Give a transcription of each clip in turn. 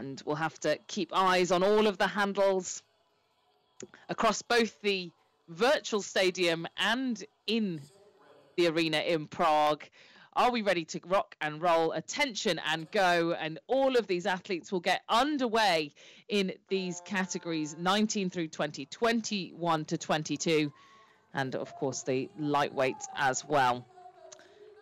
And we'll have to keep eyes on all of the handles across both the virtual stadium and in the arena in Prague. Are we ready to rock and roll? Attention and go. And all of these athletes will get underway in these categories 19 through 20, 21 to 22, and of course the lightweights as well.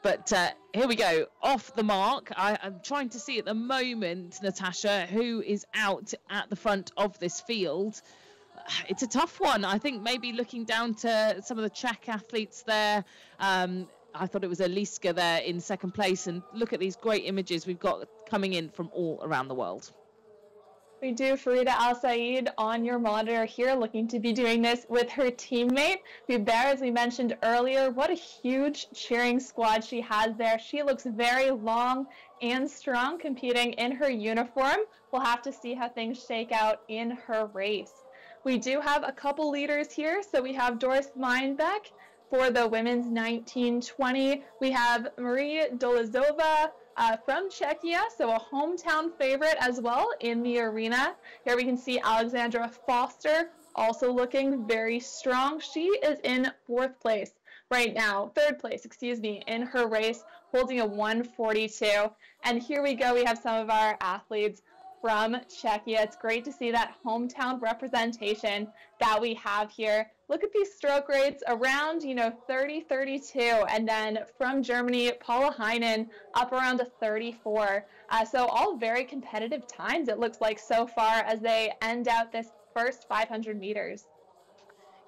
But uh, here we go, off the mark. I, am trying to see at the moment, Natasha, who is out at the front of this field. It's a tough one. I think maybe looking down to some of the Czech athletes there. Um, I thought it was Eliska there in second place. And look at these great images we've got coming in from all around the world. We do Farida Al Saeed on your monitor here, looking to be doing this with her teammate, Hubert, as we mentioned earlier. What a huge cheering squad she has there. She looks very long and strong competing in her uniform. We'll have to see how things shake out in her race. We do have a couple leaders here. So we have Doris Meinbek for the women's 1920. We have Marie Dolezova uh, from Czechia, so a hometown favorite as well in the arena. Here we can see Alexandra Föster also looking very strong. She is in fourth place right now, third place, excuse me, in her race, holding a 142. And here we go, we have some of our athletes from Czechia. It's great to see that hometown representation that we have here look at these stroke rates around, you know, 30, 32. And then from Germany, Paula Heinen up around a 34. Uh, so all very competitive times, it looks like so far as they end out this first 500 meters.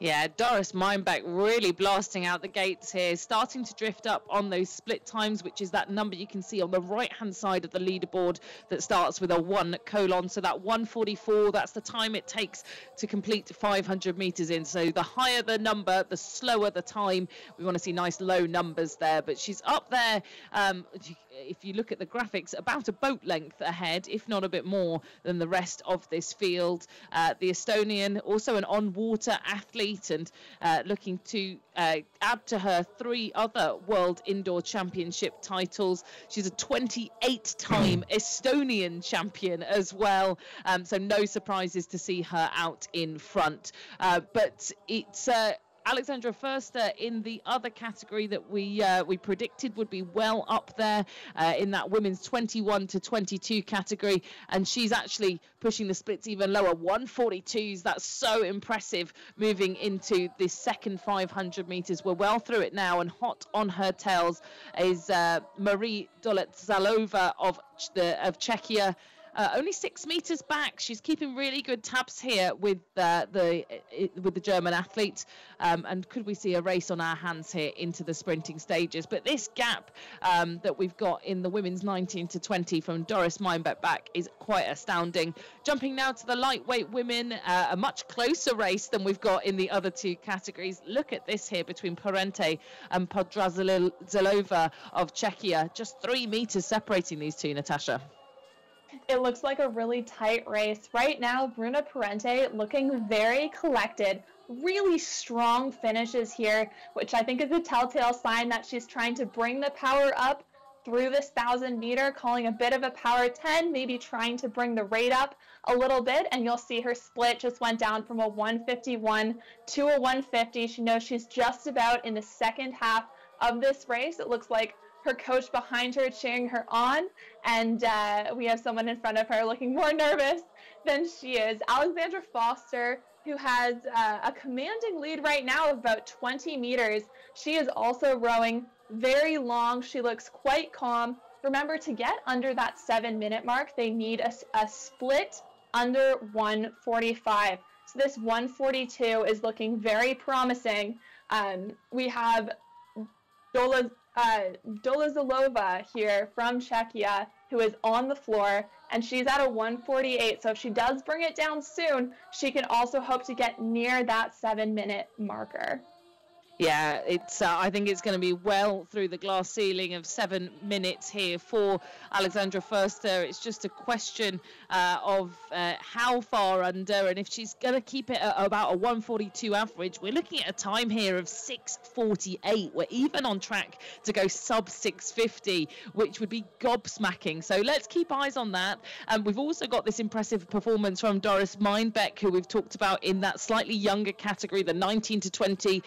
Yeah, Doris Meinbek really blasting out the gates here, starting to drift up on those split times, which is that number you can see on the right hand side of the leaderboard that starts with a one colon. So that 144, that's the time it takes to complete 500 meters in. So the higher the number, the slower the time. We want to see nice low numbers there, but she's up there. Um, if you look at the graphics, about a boat length ahead, if not a bit more than the rest of this field. Uh, the Estonian, also an on water athlete, and uh, looking to uh, add to her three other World Indoor Championship titles. She's a 28 time Estonian champion as well. Um, so, no surprises to see her out in front. Uh, but it's uh, Alexandra Föster in the other category that we uh, we predicted would be well up there uh, in that women's 21 to 22 category, and she's actually pushing the splits even lower. 142s. That's so impressive. Moving into the second 500 meters, we're well through it now, and hot on her tails is uh, Marie Doležalová of the of Czechia. Uh, only six meters back. She's keeping really good tabs here with uh, the with the German athlete. Um, and could we see a race on our hands here into the sprinting stages? But this gap um, that we've got in the women's 19 to 20 from Doris Meinbek back is quite astounding. Jumping now to the lightweight women, uh, a much closer race than we've got in the other two categories. Look at this here between Parente and Podrazilova of Czechia. Just three meters separating these two, Natasha. It looks like a really tight race. Right now, Bruna Parente looking very collected. Really strong finishes here, which I think is a telltale sign that she's trying to bring the power up through this 1,000 meter, calling a bit of a power 10, maybe trying to bring the rate up a little bit. And you'll see her split just went down from a 151 to a 150. She knows she's just about in the second half of this race. It looks like her coach behind her cheering her on, and uh, we have someone in front of her looking more nervous than she is. Alexandra Föster, who has uh, a commanding lead right now of about 20 meters. She is also rowing very long. She looks quite calm. Remember, to get under that seven minute mark, they need a, a split under 145. So this 142 is looking very promising. Um, we have Dola uh, Doležalová here from Czechia, who is on the floor, and she's at a 148. So if she does bring it down soon, she can also hope to get near that seven minute marker. Yeah, it's. Uh, I think it's going to be well through the glass ceiling of seven minutes here for Alexandra Föster. It's just a question uh, of uh, how far under, and if she's going to keep it at about a 142 average, we're looking at a time here of 6:48. We're even on track to go sub 650, which would be gobsmacking. So let's keep eyes on that. And we've also got this impressive performance from Doris Meinbek, who we've talked about in that slightly younger category, the 19 to 20.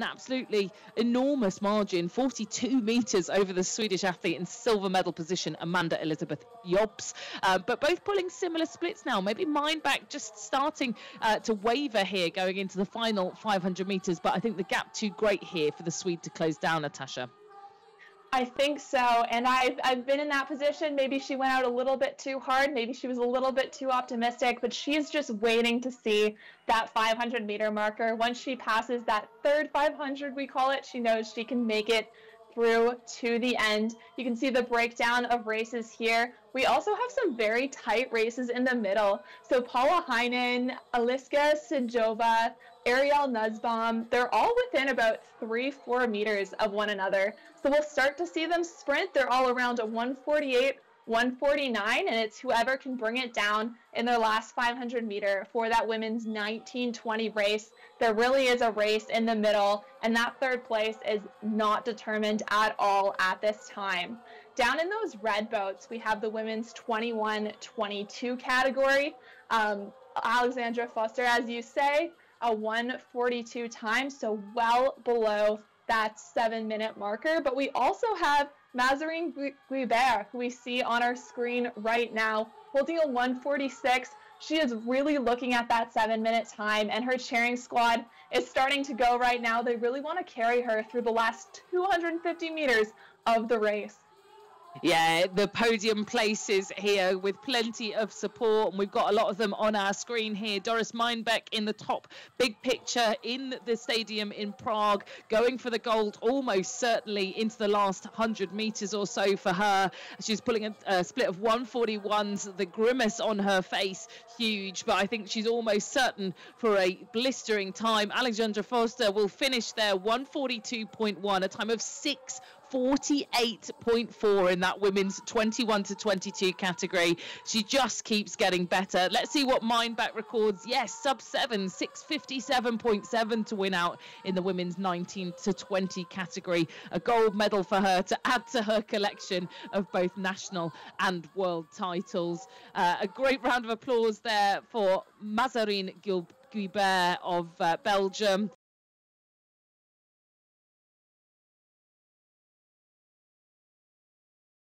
An absolutely enormous margin 42 metres over the Swedish athlete in silver medal position, Amanda Elizabeth Jobs. Uh, but both pulling similar splits now. Maybe Meinbek just starting uh, to waver here going into the final 500 metres. But I think the gap too great here for the Swede to close down, Natasha. I think so. And I've, I've been in that position. Maybe she went out a little bit too hard. Maybe she was a little bit too optimistic, but she's just waiting to see that 500 meter marker. Once she passes that third 500, we call it, she knows she can make it through to the end. You can see the breakdown of races here. We also have some very tight races in the middle. So Paula Heinen, Aliska Sijova, Ariel Nussbaum, they're all within about three, four meters of one another. So we'll start to see them sprint. They're all around a 148, 149, and it's whoever can bring it down in their last 500 meter for that women's 1920 race. There really is a race in the middle, and that third place is not determined at all at this time. Down in those red boats, we have the women's 21 22 category. Um, Alexandra Föster, as you say, a 142 time, so well below that seven minute marker. But we also have Mazarine Guilbert, who we see on our screen right now, holding a 146. She is really looking at that seven minute time, and her cheering squad is starting to go right now. They really want to carry her through the last 250 meters of the race. Yeah, the podium places here with plenty of support, and we've got a lot of them on our screen here. Doris Meinbek in the top big picture in the stadium in Prague, going for the gold almost certainly into the last 100 metres or so for her. She's pulling a, a split of 141s, the grimace on her face, huge, but I think she's almost certain for a blistering time. Alexandra Föster will finish there 142.1, a time of six 48.4 in that women's 21 to 22 category. She just keeps getting better. Let's see what Meinbek records. Yes, sub 7, 657.7 to win out in the women's 19 to 20 category. A gold medal for her to add to her collection of both national and world titles. Uh, a great round of applause there for Mazarine Guilbert of uh, Belgium.